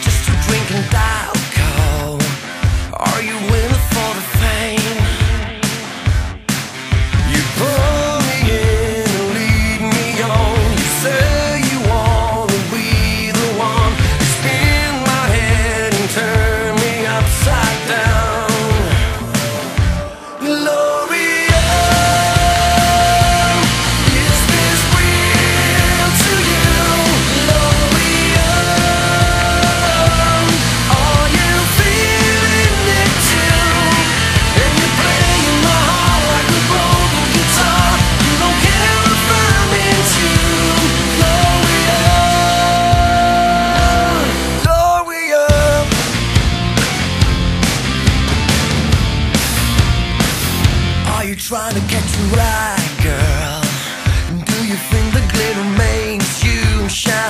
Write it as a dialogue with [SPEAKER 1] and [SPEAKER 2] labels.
[SPEAKER 1] just to drink and die alcohol? Are you trying to catch a right, girl? Do you think the glitter makes you shine?